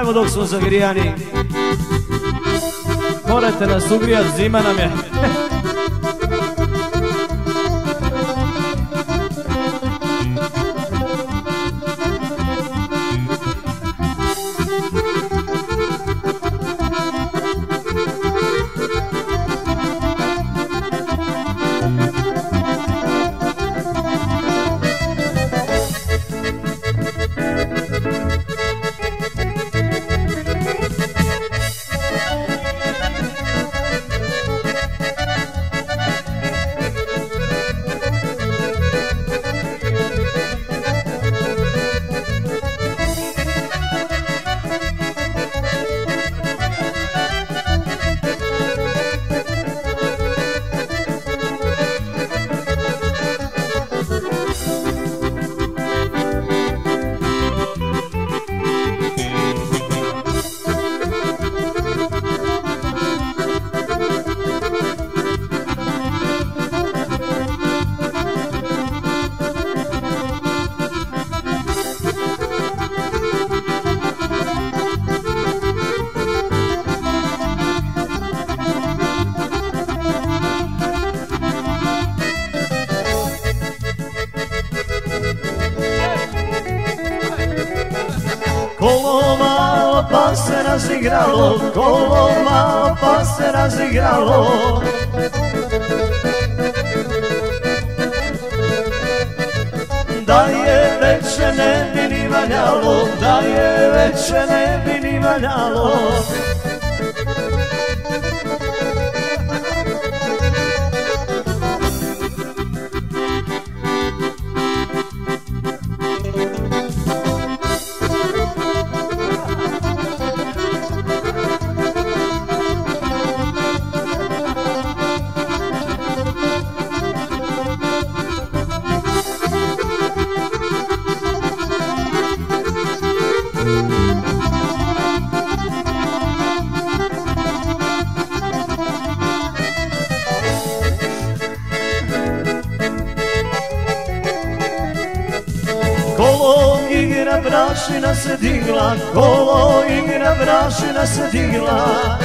Ajmo dok smo zagrijani. Morate nas ugrijat, zima nam je. Pa se razigralo, kolo malo pa se razigralo. Da je veće ne bi ni valjalo, da je veće ne bi ni valjalo igra brašina se digla, kolo igra brašina se digla.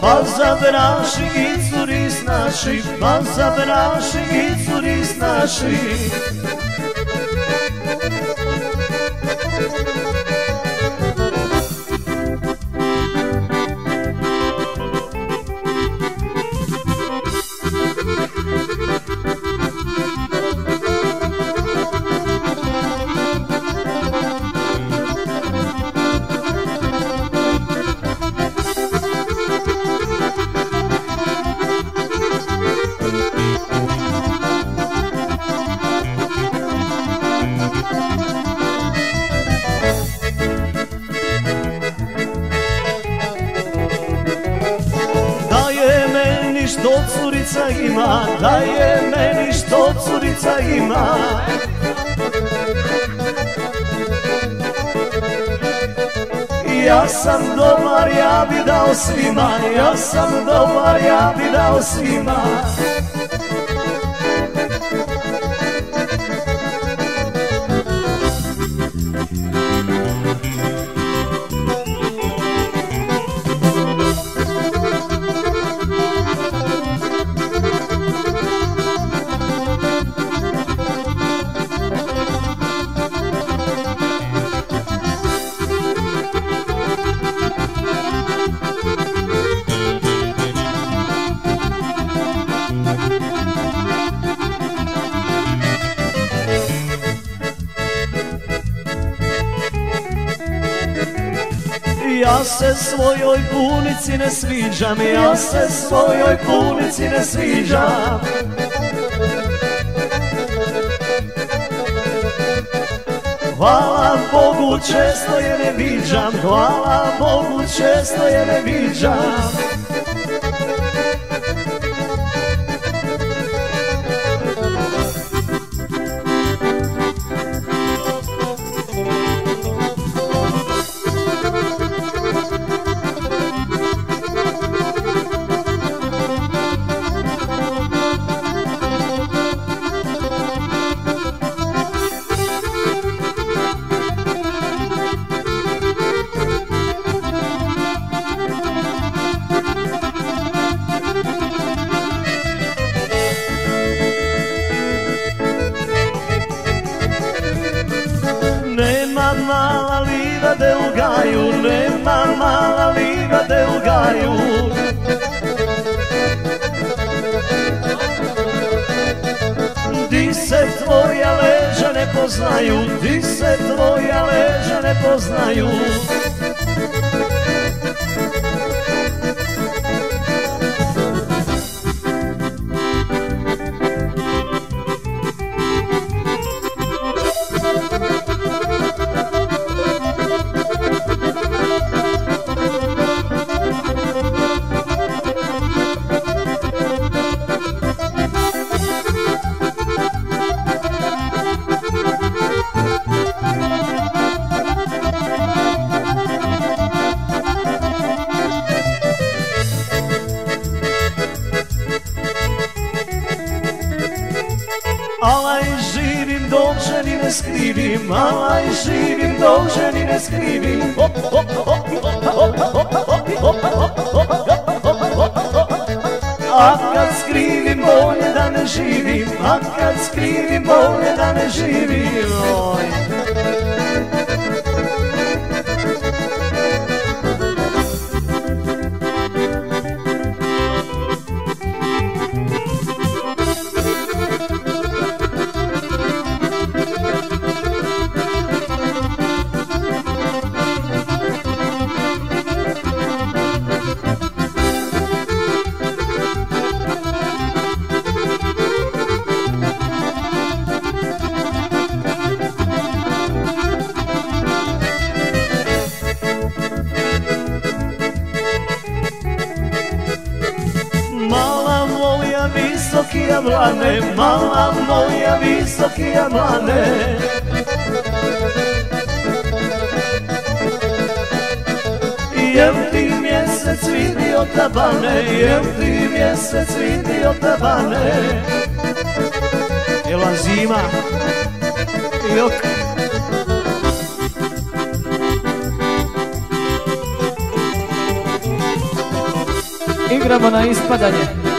Pa zabraši i curi snaši, pa zabraši i curi snaši curica ima, da je meni što curica ima. Ja sam dobar, ja bi dao svima, ja sam dobar, ja bi dao svima Ja se svojoj punici ne sviđam, ja se svojoj punici ne sviđam. Hvala Bogu često je ne viđam, hvala Bogu često je ne viđam ne poznaju Di se tvoja leža ne poznaju skrivim Alaj živim dok ženi ne skrivim A kad skrivim bolje da ne živim A kad skrivim bolje da ne živim Oj. Visoki jablane, mala moja visoki jablane Jel ti mjesec vidio tabane, jel ti mjesec vidio tabane Jel vam zima? Jok, Igramo na ispadanje.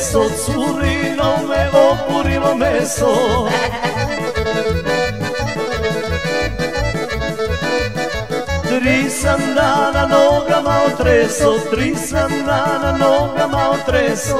Meso, curino me opurilo meso. Tri sam dana nogama otreso, tri sam dana nogama otreso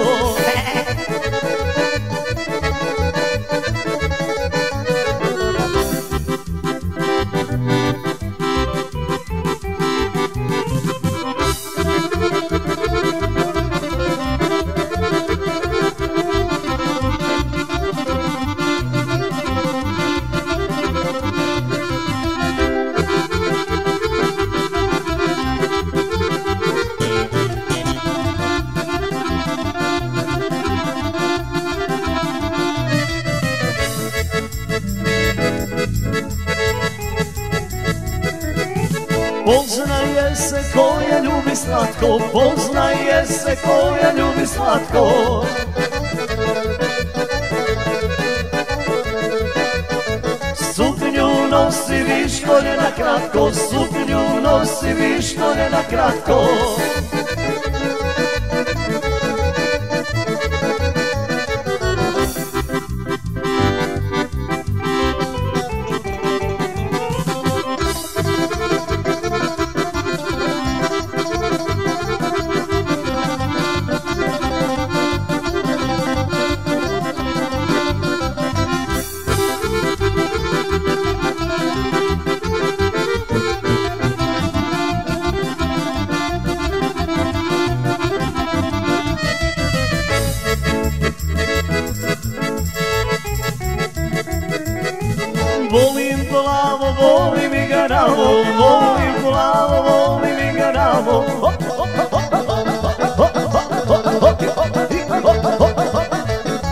Poznaje se koja ljubi slatko, poznaje se koja ljubi slatko. Suknju nosi viškolje na kratko, suknju nosi viškolje na kratko volim i garavo, volim plavo, volim i garavo.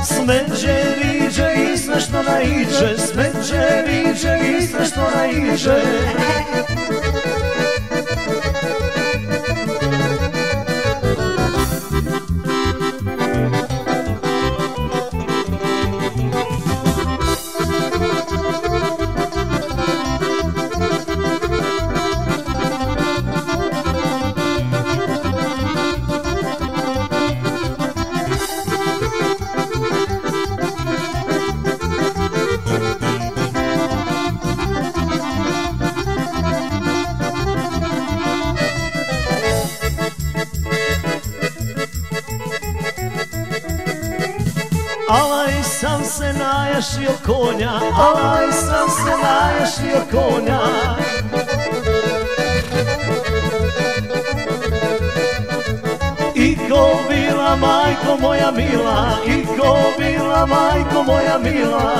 Smeđe, riđe i sve što naiđe, smeđe, riđe i sve što naiđe. Se najašio konja, aj sam se najašio konja. I ko bila majko moja mila, i ko bila majko moja mila.